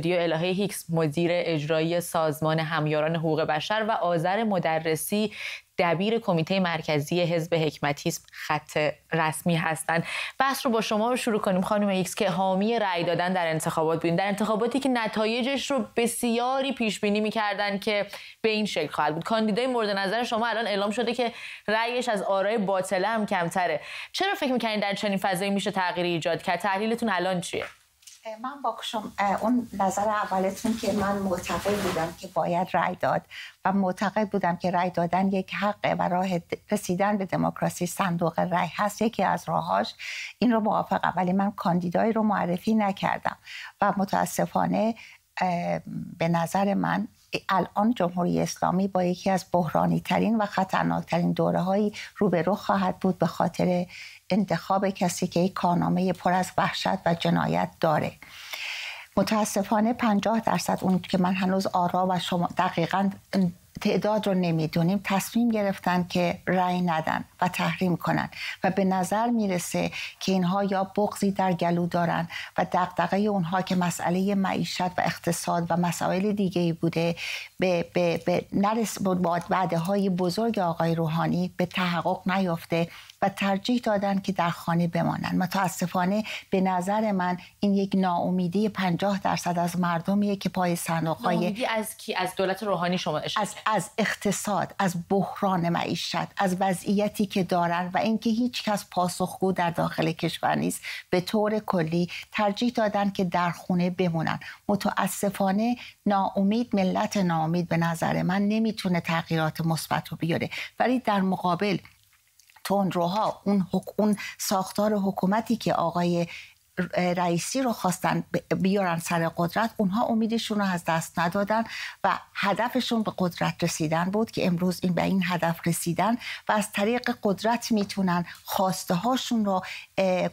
دیو الهه هیکس مدیر اجرایی سازمان همیاران حقوق بشر و آذر مدرسی دبیر کمیته مرکزی حزب حکمتیسم خط رسمی هستند. بحث رو با شما رو شروع کنیم خانم هیکس که حامی رأی دادن در انتخابات بودین در انتخاباتی که نتایجش رو بسیاری پیش بینی می‌کردن که به این شکل خواهد بود. کاندیدای مورد نظر شما الان اعلام شده که رأیش از آرای باطله هم کمتره. چرا فکر می‌کنین در چنین فضایی میشه تغییری ایجاد کرد؟ تحلیلتون الان چیه؟ من با اون نظر اولتون که من معتقد بودم که باید رأی داد و معتقد بودم که رأی دادن یک حقه و راه رسیدن به دموکراسی صندوق رأی هست یکی از راهاش این رو موافقم. ولی من کاندیدایی رو معرفی نکردم و متاسفانه به نظر من الان جمهوری اسلامی با یکی از بحرانی ترین و خطرناکترین دوره هایی روبرو خواهد بود به خاطر انتخاب کسی که یک کارنامه پر از وحشت و جنایت داره. متاسفانه 50 درصد اون که من هنوز آرا و شما دقیقا تعداد رو نمی‌دونیم تصمیم گرفتن که رأی ندن و تحریم کنن و به نظر می‌رسه که اینها یا بغضی در گلو دارن و دقدقه اونها که مسئله معیشت و اقتصاد و مسائل دیگه بوده به, به, به نرس با وعده های بزرگ آقای روحانی به تحقق نیفته و ترجیح دادن که در خانه بمانند. متاسفانه به نظر من این یک ناامیدی 50 درصد از مردمیه که پای صندوق های از کی؟ از دولت روحانی شما از, از اقتصاد از بحران معیشت از وضعیتی که دارن و اینکه هیچ کس پاسخگو در داخل کشور نیست. به طور کلی ترجیح دادن که در خونه بمونن. متاسفانه ناامید ملت ناامید به نظر من نمی‌تونه تغییرات مثبت رو بیاره. ولی در مقابل تندروها اون, اون ساختار حکومتی که آقای رئیسی رو خواستن بیارن سر قدرت اونها امیدشون رو از دست ندادن و هدفشون به قدرت رسیدن بود که امروز این به این هدف رسیدن و از طریق قدرت می‌تونن خواسته هاشون رو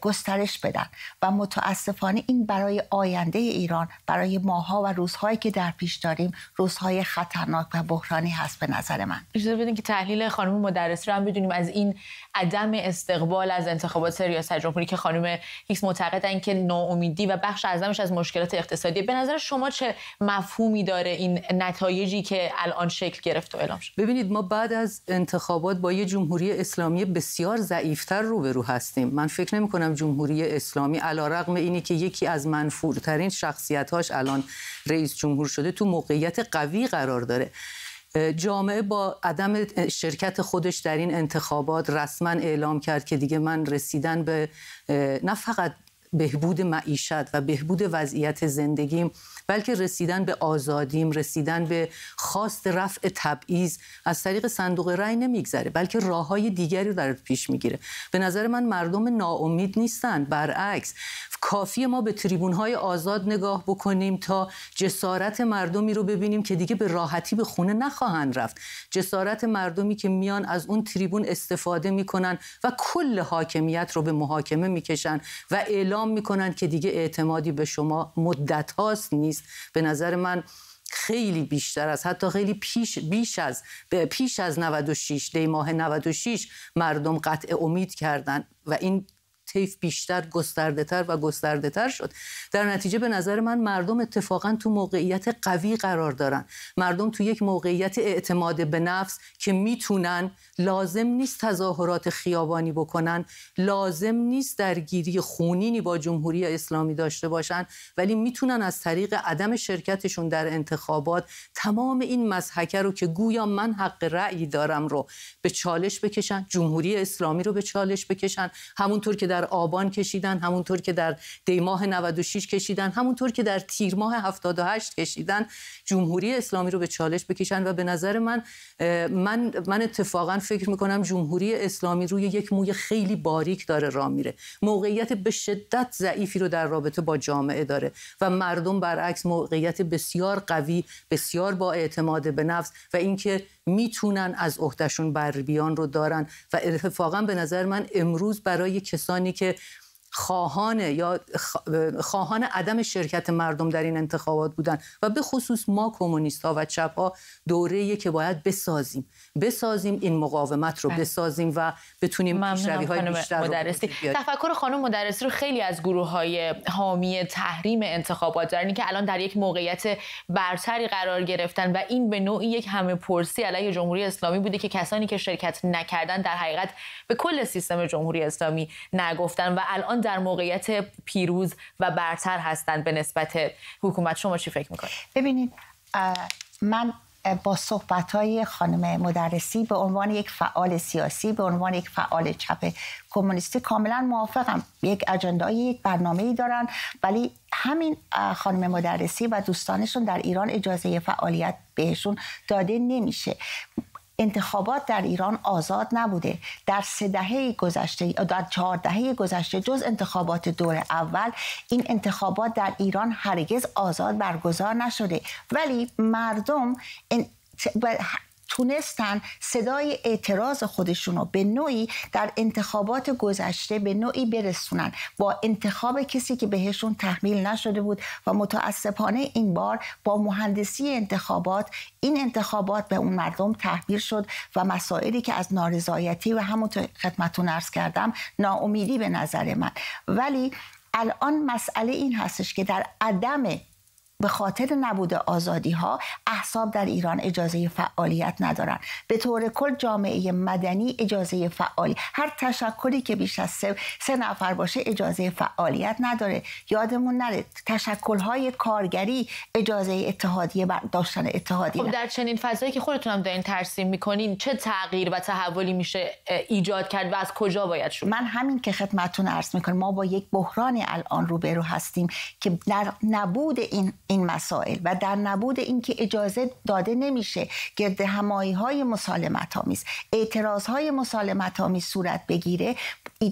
گسترش بدن. و متاسفانه این برای آینده ایران برای ماها و روزهایی که در پیش داریم روزهای خطرناک و بحرانی هست به نظر من. اجازه بدین که تحلیل خانم مدرسی رو هم بدونیم از این عدم استقبال از انتخابات ریاست جمهوری که خانم هیکس معتقدن که ناامیدی و بخش اعظمش از مشکلات اقتصادی. به نظر شما چه مفهومی داره این نتایجی که الان شکل گرفت و اعلام شد؟ ببینید ما بعد از انتخابات با یه جمهوری اسلامی بسیار ضعیفتر روبرو هستیم. من فکر نمی کنم جمهوری اسلامی علیرغم اینی که یکی از منفورترین شخصیتاش الان رئیس جمهور شده تو موقعیت قوی قرار داره. جامعه با عدم شرکت خودش در این انتخابات رسما اعلام کرد که دیگه من رسیدن به نه فقط بهبود معیشت و بهبود وضعیت زندگیم بلکه رسیدن به آزادیم رسیدن به خواست رفع تبعیض از طریق صندوق رأی نمیگذره بلکه راه های دیگری رو در پیش می‌گیره. به نظر من مردم ناامید نیستند برعکس کافی ما به تریبون های آزاد نگاه بکنیم تا جسارت مردمی رو ببینیم که دیگه به راحتی به خونه نخواهند رفت. جسارت مردمی که میان از اون تریبون استفاده می‌کنن و کل حاکمیت رو به محاکمه می‌کشن و اعلام می‌کنن که دیگه اعتمادی به شما مدت هاست نیست. به نظر من خیلی بیشتر از حتی خیلی پیش بیش از پیش از 96 دی ماه 96 مردم قطع امید کردند و این طیف بیشتر گسترده تر و گسترده تر شد. در نتیجه به نظر من مردم اتفاقا تو موقعیت قوی قرار دارن. مردم تو یک موقعیت اعتماد به نفس که می‌تونن لازم نیست تظاهرات خیابانی بکنن لازم نیست درگیری خونینی با جمهوری اسلامی داشته باشن ولی می‌تونن از طریق عدم شرکتشون در انتخابات تمام این مزحکه رو که گویا من حق رأی دارم رو به چالش بکشن جمهوری اسلامی رو به چالش بکشن. همونطور که در آبان کشیدن همونطور که در دیماه 96 کشیدن همونطور که در تیر ماه 78 کشیدن جمهوری اسلامی رو به چالش بکشن و به نظر من من من اتفاقا فکر می‌کنم جمهوری اسلامی روی یک موی خیلی باریک داره راه میره. موقعیت به شدت ضعیفی رو در رابطه با جامعه داره و مردم برعکس موقعیت بسیار قوی بسیار با اعتماد به نفس و اینکه می‌تونن از عهدهشون بر بیان رو دارن و اتفاقا به نظر من امروز برای کسانی که خواهان یا خواهان عدم شرکت مردم در این انتخابات بودن و به خصوص ما کمونیست ها و چپ ها دوره که باید بسازیم بسازیم این مقاومت رو بله. بسازیم و بتونیم پیشروی های بیشتر مدرسی. تفکر خانم مدرسی رو خیلی از گروه های حامی تحریم انتخابات دارن که الان در یک موقعیت برتری قرار گرفتن و این به نوعی یک همه پرسی علیه جمهوری اسلامی بوده که کسانی که شرکت نکردن در حقیقت به کل سیستم جمهوری اسلامی نگفتن و الان در موقعیت پیروز و برتر هستند به نسبت حکومت. شما چی فکر می‌کنید؟ ببینید من با صحبت های خانم مدرسی به عنوان یک فعال سیاسی به عنوان یک فعال چپ کمونیستی کاملا موافقم. یک اجندای یک برنامه ای دارن ولی همین خانم مدرسی و دوستانشون در ایران اجازه فعالیت بهشون داده نمیشه. انتخابات در ایران آزاد نبوده. در سه دهه گذشته در چهار دهه گذشته جز انتخابات دور اول این انتخابات در ایران هرگز آزاد برگزار نشده. ولی مردم تونستن صدای اعتراض خودشون رو به نوعی در انتخابات گذشته به نوعی برسونن. با انتخاب کسی که بهشون تحمیل نشده بود و متاسفانه این بار با مهندسی انتخابات این انتخابات به اون مردم تحمیل شد و مسائلی که از نارضایتی و همونطور خدمتون ارز کردم ناامیدی به نظر من. ولی الان مسئله این هستش که در عدم به خاطر نبود آزادی ها احساب در ایران اجازه فعالیت ندارن به طور کل جامعه مدنی اجازه فعالی هر تشکلی که بیش از سه, سه نفر باشه اجازه فعالیت نداره. یادمون نره تشکل های کارگری اجازه اتحادیه داشتن اتحادیه. خب در چنین فضایی که خودتون هم دارین ترسیم می‌کنین چه تغییر و تحولی میشه ایجاد کرد و از کجا باید شد؟ من همین که خدمتتون عرض می‌کنم ما با یک بحران الان روبرو هستیم که در نبود این این مسائل و در نبود اینکه اجازه داده نمیشه گرد همایی های مسالمت آمیز اعتراض های مسالمت آمیز صورت بگیره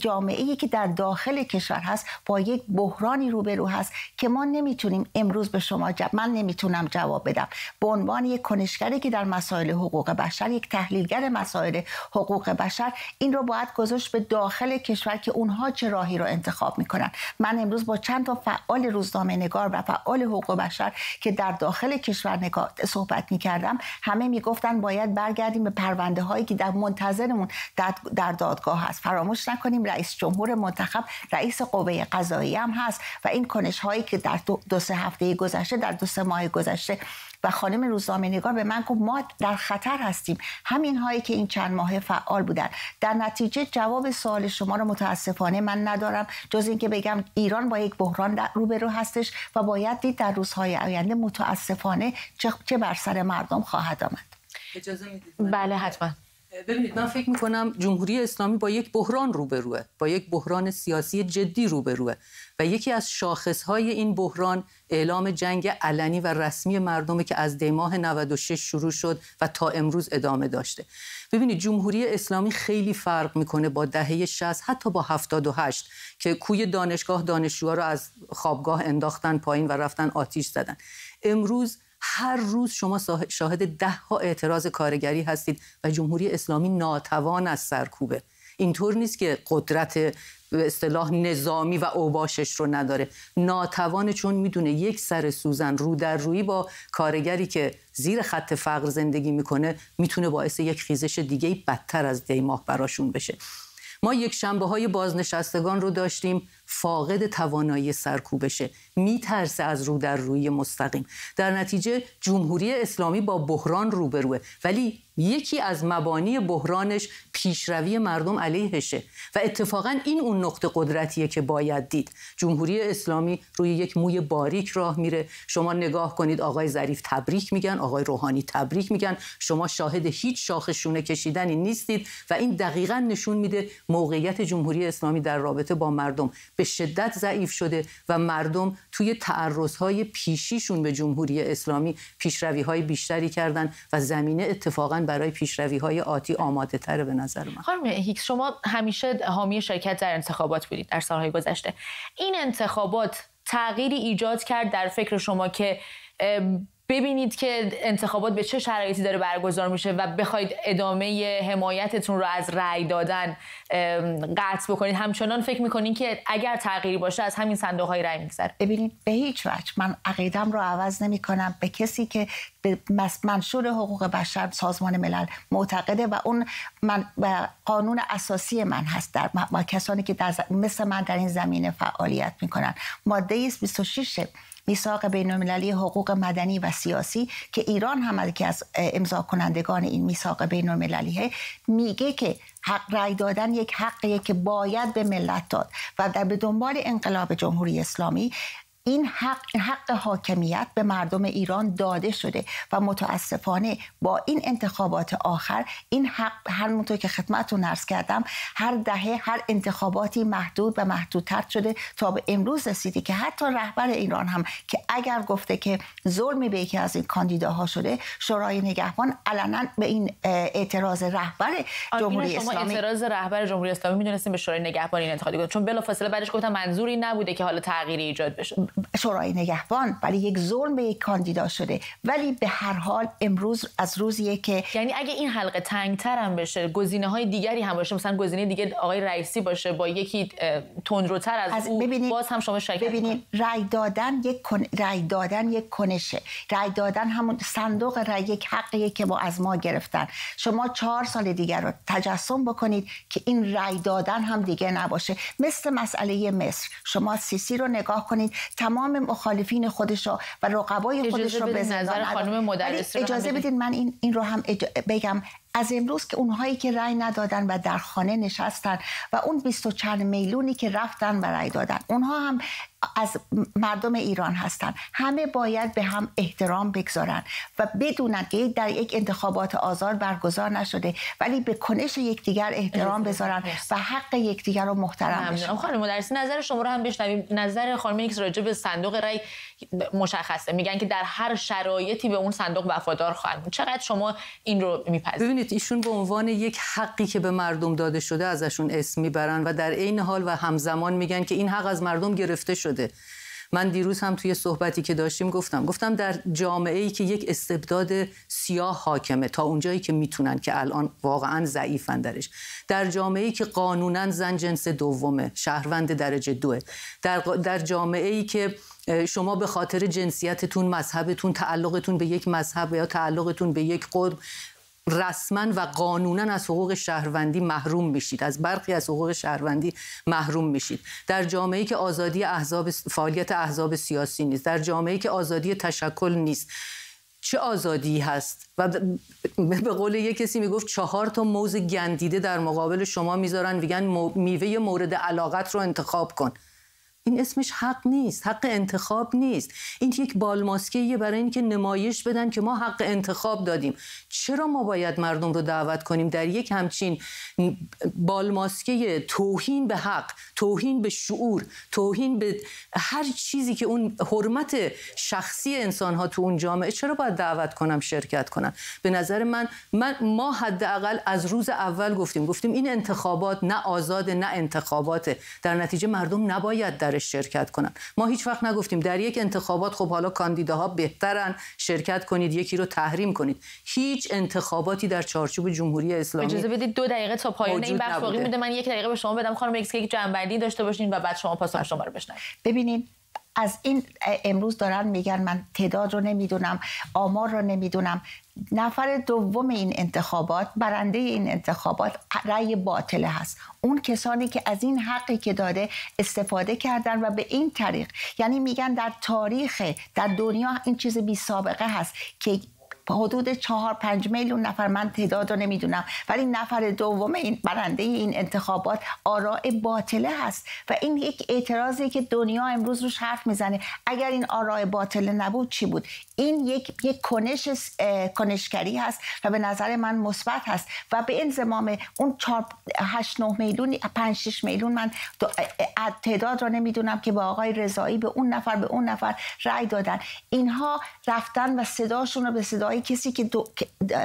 جامعه ای که در داخل کشور هست با یک بحرانی روبرو هست که ما نمی‌تونیم امروز به شما جب... من نمی‌تونم جواب بدم. به عنوان یک کنشگری که در مسائل حقوق بشر یک تحلیلگر مسائل حقوق بشر این رو باید گذاشت به داخل کشور که اونها چه راهی رو انتخاب می‌کنن. من امروز با چند تا فعال روزنامه نگار و فعال حقوق که در داخل کشور نگاه صحبت می‌کردم همه می‌گفتن باید برگردیم به پرونده هایی که در منتظرمون در دادگاه هست. فراموش نکنیم رئیس جمهور منتخب رئیس قوه قضایی هم هست و این کنش هایی که در دو, سه هفته گذشته در دو سه ماه گذشته و خانم روزنامه نگار به من گفت ما در خطر هستیم. همین هایی که این چند ماه فعال بودن. در نتیجه جواب سوال شما رو متاسفانه من ندارم. جز اینکه بگم ایران با یک بحران روبرو هستش و باید دید در روزهای آینده متاسفانه چه بر سر مردم خواهد آمد. اجازه بله حتما. ببینید من فکر می‌کنم جمهوری اسلامی با یک بحران روبروه با یک بحران سیاسی جدی روبروه و یکی از شاخصهای این بحران اعلام جنگ علنی و رسمی مردمه که از دیماه 96 شروع شد و تا امروز ادامه داشته. ببینید جمهوری اسلامی خیلی فرق می‌کنه با دهه 60 حتی با 78 که کوی دانشگاه دانشجوها رو از خوابگاه انداختن پایین و رفتن آتیش زدن. امروز هر روز شما شاهد ده ها اعتراض کارگری هستید و جمهوری اسلامی ناتوان از سرکوبه اینطور نیست که قدرت به اصطلاح نظامی و اوباشش رو نداره. ناتوان چون می‌دونه یک سر سوزن رو در روی با کارگری که زیر خط فقر زندگی می‌کنه می‌تونه باعث یک خیزش دیگه بدتر از دیماه براشون بشه. ما یک شنبه های بازنشستگان رو داشتیم فاقد توانایی سرکوبشه. میترسه از رو در روی مستقیم. در نتیجه جمهوری اسلامی با بحران روبروه. ولی یکی از مبانی بحرانش پیشروی مردم علیهشه و اتفاقا این اون نقطه قدرتیه که باید دید. جمهوری اسلامی روی یک موی باریک راه میره. شما نگاه کنید آقای ظریف تبریک میگن آقای روحانی تبریک میگن. شما شاهد هیچ شاخ شونه کشیدنی نیستید و این دقیقا نشون میده موقعیت جمهوری اسلامی در رابطه با مردم. به شدت ضعیف شده و مردم توی تعرضهای پیشیشون به جمهوری اسلامی پیشروی های بیشتری کردن و زمینه اتفاقا برای پیشروی های آتی آماده تره به نظر من. خانم هیکس شما همیشه حامی شرکت در انتخابات بودید در سالهای گذشته. این انتخابات تغییری ایجاد کرد در فکر شما که ببینید که انتخابات به چه شرایطی داره برگزار میشه و بخواید ادامه حمایتتون رو از رأی دادن قطع بکنید؟ همچنان فکر می‌کنین که اگر تغییری باشه از همین صندوق های رأی میگذره؟ ببینید به هیچ وجه. من عقیدم رو عوض نمی کنم به کسی که منشور حقوق بشر سازمان ملل معتقده و اون من و قانون اساسی من هست در کسانی که در مثل من در این زمینه فعالیت می‌کنن. ماده 26 میثاق بین المللی حقوق مدنی و سیاسی که ایران هم که از امضا کنندگان این میثاق بین المللی میگه که حق رای دادن یک حقیه که باید به ملت داد و در به دنبال انقلاب جمهوری اسلامی این حق حق حاکمیت به مردم ایران داده شده و متاسفانه با این انتخابات آخر این حق همونطور که خدمتتون عرض کردم هر دهه هر انتخاباتی محدود و محدودتر شده تا به امروز رسیدی که حتی رهبر ایران هم که اگر گفته که ظلمی به یکی از این کاندیداها شده شورای نگهبان علنا به این اعتراض رهبر جمهوری شما اسلامی اعتراض رهبر جمهوری اسلامی می‌دونستیم به شورای نگهبان این انتخابات چون بلافاصله بعدش گفتم منظوری نبوده که حالا تغییری ایجاد بشه. شورای نگهبان ولی یک ظلم به یک کاندیدا شده. ولی به هر حال امروز از روزیه که یعنی اگه این حلقه تنگتر هم بشه گزینه های دیگری هم باشه مثلا گزینه دیگه آقای رئیسی باشه با یکی تندروتر از, از او ببینید باز هم شما شرکت ببینید رای دادن یک کن... رای دادن یک کنشه. رای دادن همون صندوق رای یک حقیه که ما از ما گرفتن. شما چهار سال دیگر رو تجسم بکنید که این رای دادن هم دیگه نباشه. مثل مسئله مصر شما سیسی رو نگاه کنید تمام مخالفین خودش و رقبای خودش رو به نظر خانم مدرس اجازه بدید من این, این رو هم بگم. از امروز که اونهایی که رأی ندادن و در خانه نشستن و اون بیست و چند میلیونی که رفتن و رأی دادن اونها هم از مردم ایران هستن. همه باید به هم احترام بگذارن و بدونن که در یک انتخابات آزاد برگزار نشده ولی به کنش یکدیگر احترام بذارن و حق یکدیگر رو محترم بشن. خانم مدرسی نظر شما رو هم بشنویم. نظر خانم هیکس راجع به صندوق رأی مشخصه. میگن که در هر شرایطی به اون صندوق وفادار خواهند چقدر شما این رو میپذیرید؟ ببینید ایشون به عنوان یک حقی که به مردم داده شده ازشون اسم می‌برن و در عین حال و همزمان میگن که این حق از مردم گرفته شده. من دیروز هم توی صحبتی که داشتیم گفتم. گفتم در جامعه ای که یک استبداد سیاه حاکمه تا اونجایی که می‌تونن که الان واقعا ضعیفن درش. در جامعه ای که قانونا زن جنس دومه شهروند درجه دوه در, در جامعه ای که شما به خاطر جنسیتتون مذهبتون تعلقتون به یک مذهب یا تعلقتون به یک قطب رسما و قانونا از حقوق شهروندی محروم میشید. از برخی از حقوق شهروندی محروم میشید. در جامعه که آزادی احزاب فعالیت احزاب سیاسی نیست در جامعه که آزادی تشکل نیست چه آزادی هست؟ و به قول یه کسی می‌گفت چهار تا موز گندیده در مقابل شما می‌ذارن میگن میوه مورد علاقت رو انتخاب کن. این اسمش حق نیست حق انتخاب نیست. این یک بالماسکه برای اینکه نمایش بدن که ما حق انتخاب دادیم. چرا ما باید مردم رو دعوت کنیم در یک همچین بالماسکه توهین به حق توهین به شعور توهین به هر چیزی که اون حرمت شخصی انسان ها تو اون جامعه. چرا باید دعوت کنم شرکت کنم؟ به نظر من من ما حداقل از روز اول گفتیم. گفتیم این انتخابات نه آزاد نه انتخاباته. در نتیجه مردم نباید در شرکت کنن. ما هیچ وقت نگفتیم در یک انتخابات خب حالا کاندیداها بهترن شرکت کنید یکی رو تحریم کنید. هیچ انتخاباتی در چارچوب جمهوری اسلامی اجازه بدید دو دقیقه تا پایان این بحث باقی میده. من یک دقیقه به شما بدم. خانم هیکس که یک جمع‌بندی داشته باشین و بعد شما پاسخ شما رو بشنوید ببینید از این امروز دارن میگن من تعداد رو نمی‌دونم آمار رو نمی‌دونم. نفر دوم این انتخابات برنده این انتخابات رأی باطله هست. اون کسانی که از این حقی که داده استفاده کردن و به این طریق یعنی میگن در تاریخ در دنیا این چیز بی سابقه هست که حدود چهار پنج میلیون نفر من تعداد رو نمی‌دونم ولی نفر دوم این برنده این انتخابات آراء باطله هست و این یک اعتراضی که دنیا امروز روش حرف می‌زنه. اگر این آراء باطله نبود چی بود؟ این یک یک کنش کنشگری هست و به نظر من مثبت هست و به انضمام اون 4 8 9 میلیون 5 6 میلیون من تعداد رو نمی‌دونم که با آقای رضایی به اون نفر به اون نفر رأی دادن. اینها رفتن و صداشون رو به صدای آقای کسی که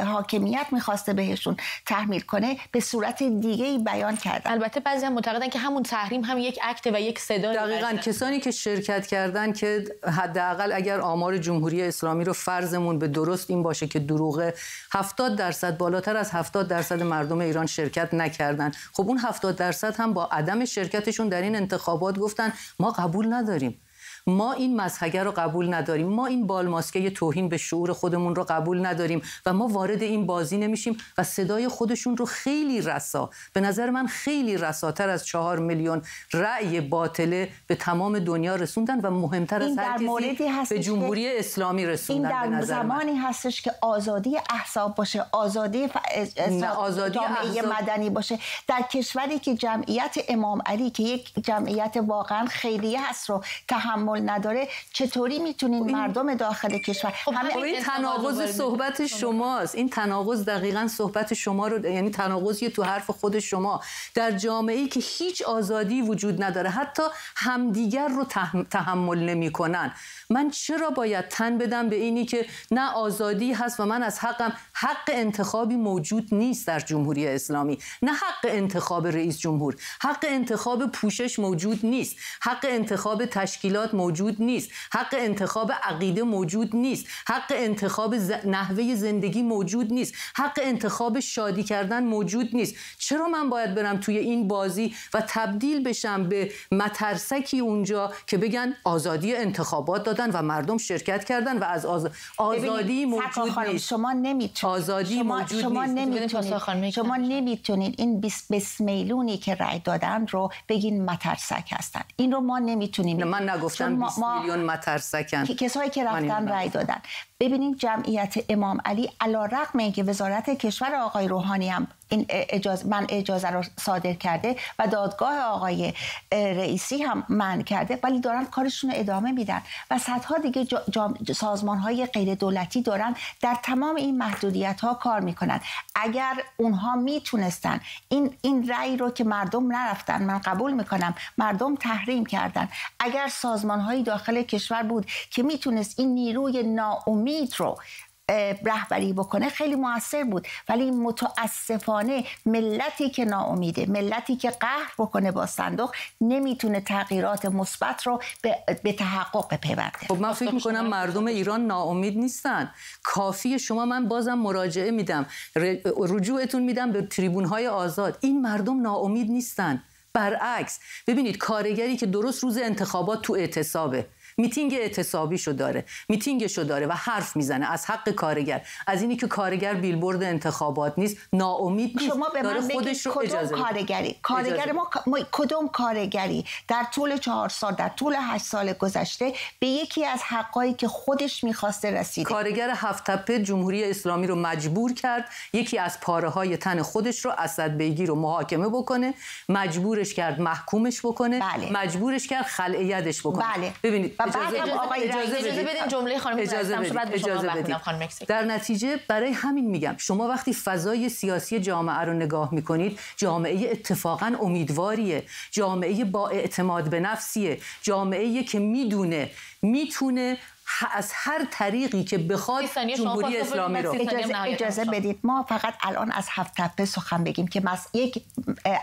حاکمیت می‌خواسته بهشون تحمیل کنه به صورت دیگه ای بیان کردن. البته بعضی هم معتقدن که همون تحریم هم یک اکت و یک صدا دقیقا کسانی که شرکت کردن که حداقل اگر آمار جمهوری اسلامی رو فرضمون به درست این باشه که دروغه 70 درصد بالاتر از 70 درصد مردم ایران شرکت نکردن. خب اون 70 درصد هم با عدم شرکتشون در این انتخابات گفتن ما قبول نداریم. ما این مذهگه رو قبول نداریم. ما این بالماسکه توهین به شعور خودمون رو قبول نداریم و ما وارد این بازی نمیشیم و صدای خودشون رو خیلی رسا به نظر من خیلی رساتر از چهار میلیون رأی باطله به تمام دنیا رسوندن و مهمتر از هر کسی به جمهوری اسلامی رسوندن این در زمانی هستش که آزادی احساب باشه آزادی ف... آزادی جامعه مدنی باشه. در کشوری که جمعیت امام علی که یک جمعیت واقعا خیریه هست رو تحمل نداره. چطوری می‌تونین مردم داخل کشور؟ خب همه این تناقض صحبت شماست. این تناقض دقیقا صحبت شما رو یعنی تناقضی تو حرف خود شما. در جامعه ای که هیچ آزادی وجود نداره حتی همدیگر رو تحمل نمی‌کنن. من چرا باید تن بدم به اینی که نه آزادی هست و من از حقم حق انتخابی موجود نیست در جمهوری اسلامی. نه حق انتخاب رئیس جمهور. حق انتخاب پوشش موجود نیست. حق انتخاب تشکیلات موجود نیست. حق انتخاب عقیده موجود نیست. حق انتخاب نحوه زندگی موجود نیست. حق انتخاب شادی کردن موجود نیست. چرا من باید برم توی این بازی و تبدیل بشم به مترسکی اونجا که بگن آزادی انتخابات دادن و مردم شرکت کردن و از آزادی موجود نیست. شما نمی‌تونید. آزادی شما موجود شما نیست. نمی‌تونید. شما نمی‌تونید این 20 میلیونی که رای دادن رو بگین مترسک هستن. این رو ما نمی‌تونیم. من نگفتم 20 میلیون مترسکن کسایی که رفتن رای دادن. ببینید جمعیت امام علی علا رقم اینکه وزارت کشور آقای روحانی هم این اجازه من اجازه رو صادر کرده و دادگاه آقای رئیسی هم من کرده ولی دارن کارشون رو ادامه میدن و صدها دیگه سازمان های غیر دولتی دارن در تمام این محدودیت ها کار می‌کنن. اگر اونها می‌تونستن این این رأی رو که مردم نرفتن من قبول می‌کنم مردم تحریم کردن اگر سازمان های داخل کشور بود که می‌تونست این نیروی ناامید رو رهبری بکنه خیلی موثر بود. ولی متاسفانه ملتی که ناامیده ملتی که قهر بکنه با صندوق نمی‌تونه تغییرات مثبت رو به, تحقق بپیونده. خب من فکر می‌کنم مردم ایران ناامید نیستن. کافی شما من بازم مراجعه میدم. رجوعتون میدم به تریبون های آزاد. این مردم ناامید نیستن. برعکس. ببینید کارگری که درست روز انتخابات تو اعتصابه. میتینگ اعتصابیشو داره میتینگشو داره و حرف می‌زنه. از حق کارگر. از اینی که کارگر بیلبورد انتخابات نیست ناامید نیست. شما به من خودش رو اجازه کارگری؟ کارگر ما... ما کدوم کارگری در طول چهار سال در طول هشت سال گذشته به یکی از حقایی که خودش می‌خواسته رسیده؟ کارگر هفت تپه جمهوری اسلامی رو مجبور کرد یکی از پاره های تن خودش رو اسد بیگی رو محاکمه بکنه مجبورش کرد محکومش بکنه بله. مجبورش کرد خلع بکنه. بله. ببینید اجازه, آقای اجازه, اجازه بدین جمله خانم اجازه بعد اجازه بدید. در نتیجه برای همین میگم شما وقتی فضای سیاسی جامعه رو نگاه می‌کنید جامعه اتفاقا امیدواریه. جامعه با اعتماد به نفسیه. جامعه که می‌دونه می‌تونه از هر طریقی که بخواد جمهوری اسلامی رو. اجازه, اجازه بدید. ما فقط الان از هفت تپه سخن بگیم که مس... یک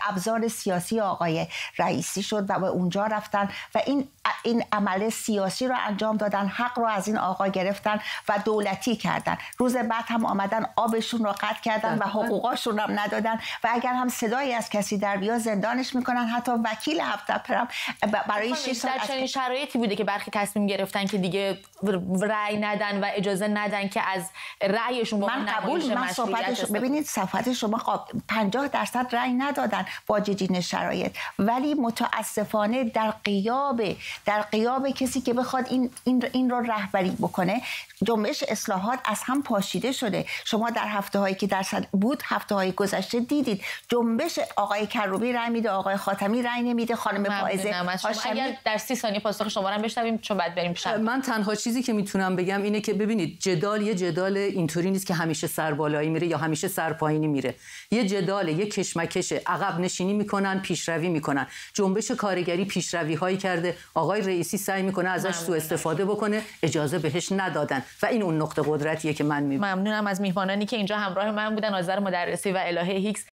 ابزار سیاسی آقای رئیسی شد و به اونجا رفتن و این این عمل سیاسی رو انجام دادن حق رو از این آقا گرفتن و دولتی کردن. روز بعد هم آمدن آبشون رو قطع کردن و حقوقاشون رو ندادن و اگر هم صدایی از کسی در بیا زندانش می‌کنن. حتی وکیل هفت تپه برای 6 سال در چنین شرایطی بوده که برخی تصمیم گرفتن که دیگه رأی ندن و اجازه ندن که از رأیشون من قبول من صحبتش ببینید صفحت شما 50 درصد رأی ندادن با جدین شرایط ولی متاسفانه در قیاب در قیاب کسی که بخواد این این, این رو رهبری بکنه جنبش اصلاحات از هم پاشیده شده. شما در هفته هایی که در بود هفته های گذشته دیدید جنبش آقای کروبی رأی میده آقای خاتمی رأی نمیده خانم فائزه اگر در سی ثانیه پاسخ شما رو بشنویم چون بعد بریم من تنها چیزی که می‌تونم بگم اینه که ببینید جدال یه جدال اینطوری نیست که همیشه سر بالایی میره یا همیشه سر پایینی میره. یه جدال یه کشمکش عقب نشینی می‌کنن پیشروی می‌کنن. جنبش کارگری پیشروی هایی کرده. آقای رئیسی سعی می‌کنه ازش سوء استفاده بکنه. اجازه بهش ندادن. و این اون نقطه قدرتیه که من می‌بینم ممنونم از میهمانانی که اینجا همراه من بودن. آذر مدرسی و الهه هیکس.